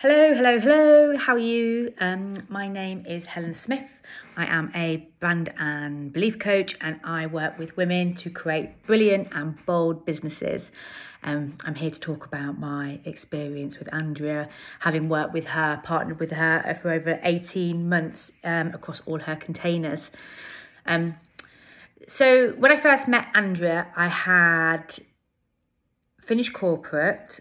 Hello, hello, hello. How are you? Um, my name is Helen Smith. I am a brand and belief coach, and I work with women to create brilliant and bold businesses. Um, I'm here to talk about my experience with Andrea, having worked with her, partnered with her for over 18 months um, across all her containers. Um, so, when I first met Andrea, I had finished corporate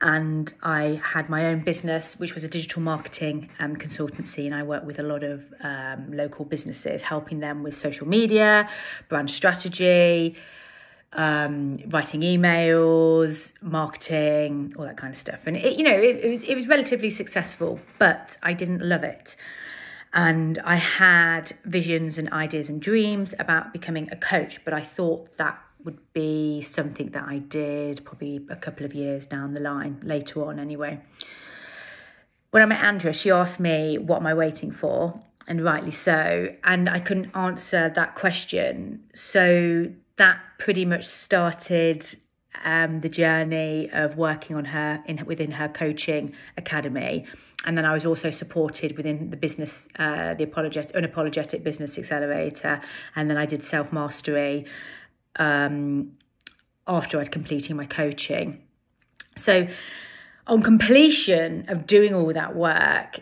and I had my own business, which was a digital marketing um, consultancy, and I worked with a lot of um, local businesses, helping them with social media, brand strategy, um, writing emails, marketing, all that kind of stuff. And it, you know, it, it, was it was relatively successful, but I didn't love it. And I had visions and ideas and dreams about becoming a coach, but I thought that would be something that I did probably a couple of years down the line, later on anyway. When I met Andrea, she asked me, What am I waiting for? And rightly so. And I couldn't answer that question. So that pretty much started um, the journey of working on her in within her coaching academy. And then I was also supported within the business, uh, the apologetic, unapologetic business accelerator. And then I did self mastery um, after I'd completed my coaching. So, on completion of doing all that work,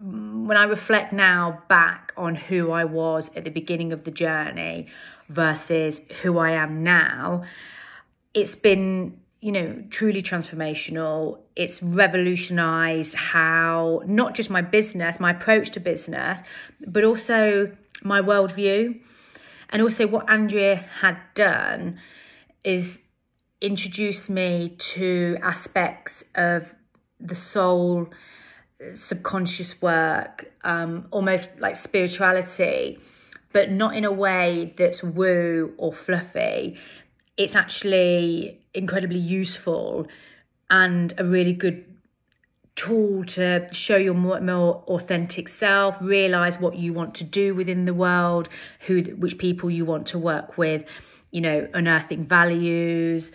when I reflect now back on who I was at the beginning of the journey versus who I am now, it's been, you know, truly transformational. It's revolutionized how not just my business, my approach to business, but also my worldview. And also, what Andrea had done is introduce me to aspects of the soul, subconscious work, um, almost like spirituality, but not in a way that's woo or fluffy. It's actually incredibly useful and a really good tool to show your more, more authentic self realize what you want to do within the world who which people you want to work with you know unearthing values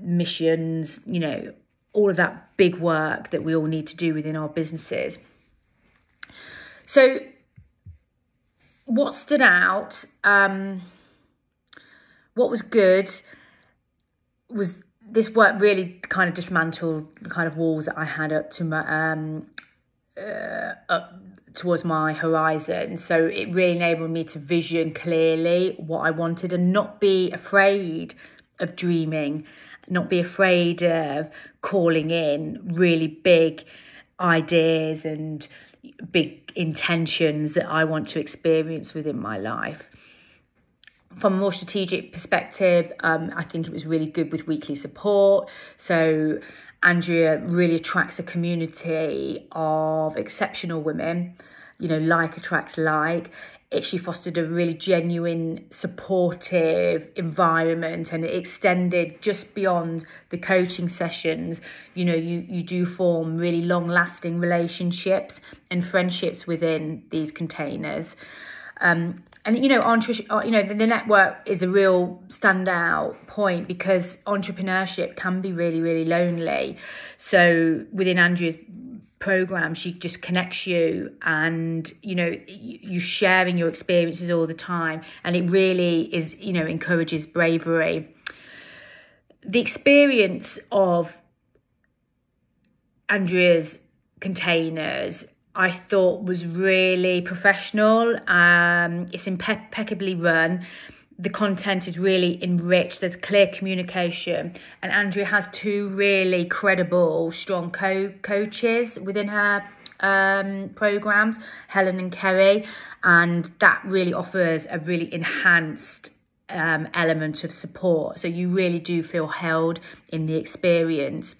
missions you know all of that big work that we all need to do within our businesses. So what stood out um what was good was this work really kind of dismantled the kind of walls that I had up to my um, uh, up towards my horizon. So it really enabled me to vision clearly what I wanted and not be afraid of dreaming, not be afraid of calling in really big ideas and big intentions that I want to experience within my life from a more strategic perspective, um, I think it was really good with weekly support. So Andrea really attracts a community of exceptional women, you know, like attracts like. It, she fostered a really genuine, supportive environment and it extended just beyond the coaching sessions. You know, you, you do form really long lasting relationships and friendships within these containers. Um, and you know, entre- uh, you know, the, the network is a real standout point because entrepreneurship can be really, really lonely. So within Andrea's program, she just connects you, and you know, you sharing your experiences all the time, and it really is, you know, encourages bravery. The experience of Andrea's containers I thought was really professional. Um, it's impeccably run. The content is really enriched. There's clear communication, and Andrea has two really credible, strong co coaches within her um, programs, Helen and Kerry, and that really offers a really enhanced um, element of support. So you really do feel held in the experience.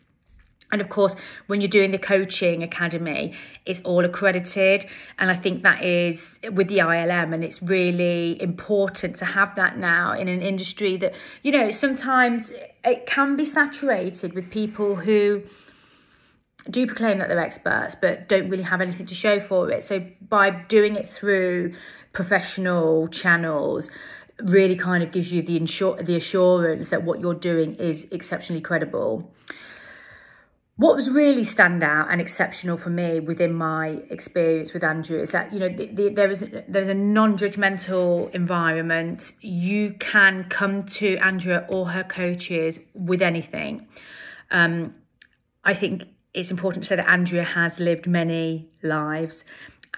And of course, when you're doing the coaching academy, it's all accredited. And I think that is with the ILM, and it's really important to have that now in an industry that, you know, sometimes it can be saturated with people who do proclaim that they're experts but don't really have anything to show for it. So by doing it through professional channels, really kind of gives you the, insur- the assurance that what you're doing is exceptionally credible what was really standout and exceptional for me within my experience with Andrea is that you know the, the, there is there's a non-judgmental environment. You can come to Andrea or her coaches with anything. Um, I think it's important to say that Andrea has lived many lives,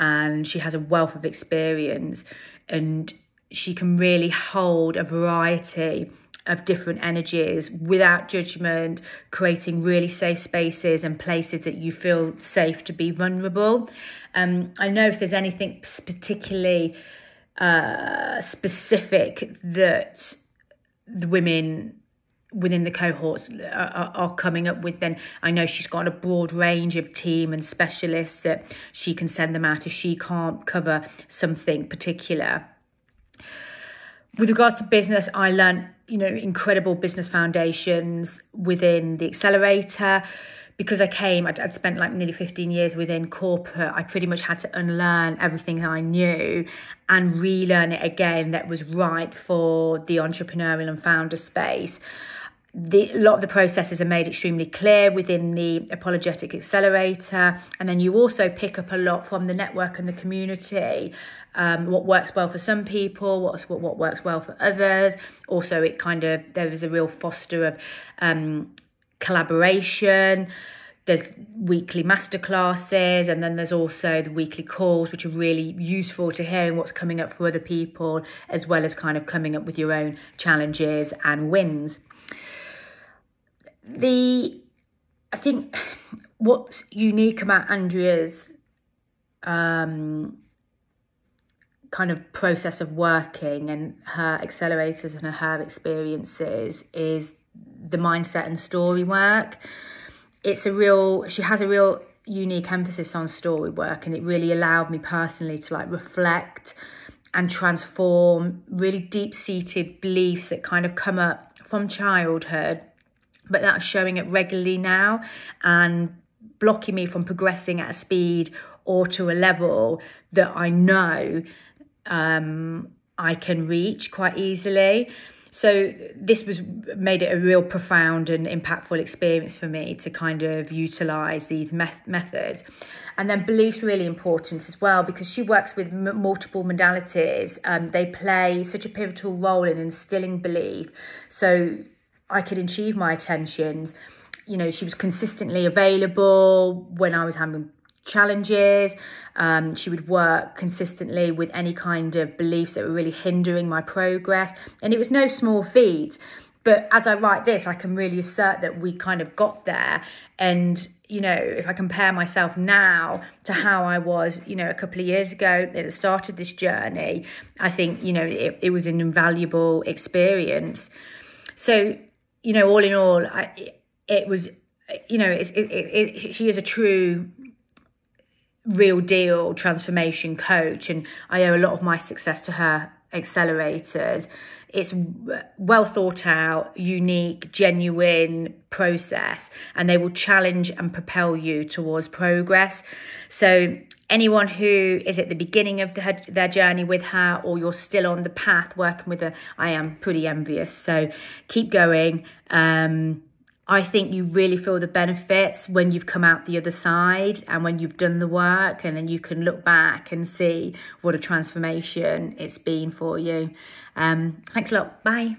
and she has a wealth of experience, and she can really hold a variety of different energies without judgment, creating really safe spaces and places that you feel safe to be vulnerable. Um, I know if there's anything particularly uh, specific that the women within the cohorts are, are, coming up with then i know she's got a broad range of team and specialists that she can send them out if she can't cover something particular with regards to business, I learned, you know, incredible business foundations within the accelerator. Because I came, I'd, I'd, spent like nearly 15 years within corporate. I pretty much had to unlearn everything I knew and relearn it again that was right for the entrepreneurial and founder space the, a lot of the processes are made extremely clear within the apologetic accelerator. And then you also pick up a lot from the network and the community um, what works well for some people what's what, what works well for others. Also it kind of there is a real foster of um, collaboration. There's weekly masterclasses and then there's also the weekly calls which are really useful to hearing what's coming up for other people as well as kind of coming up with your own challenges and wins the I think what's unique about Andrea's um, kind of process of working and her accelerators and her experiences is the mindset and story work. It's a real, she has a real unique emphasis on story work and it really allowed me personally to like reflect and transform really deep seated beliefs that kind of come up from childhood but that's showing it regularly now and blocking me from progressing at a speed or to a level that I know um, I can reach quite easily. So this was made it a real profound and impactful experience for me to kind of utilize these methods. And then beliefs really important as well because she works with multiple modalities. Um, they play such a pivotal role in instilling belief. So I could achieve my attentions. You know, she was consistently available when I was having challenges. Um, she would work consistently with any kind of beliefs that were really hindering my progress. And it was no small feat. But as I write this, I can really assert that we kind of got there. And, you know, if I compare myself now to how I was, you know, a couple of years ago at the start of this journey, I think, you know, it, it was an invaluable experience. So you know, all in all, I, it was, you know, it, it, it, she is a true, real deal transformation coach, and I owe a lot of my success to her accelerators. It's well thought out, unique, genuine process, and they will challenge and propel you towards progress. So anyone who is at the beginning of the, their journey with her or you're still on the path working with her, I am pretty envious. So keep going. Um, I think you really feel the benefits when you've come out the other side and when you've done the work and then you can look back and see what a transformation it's been for you. Um, thanks a lot. Bye.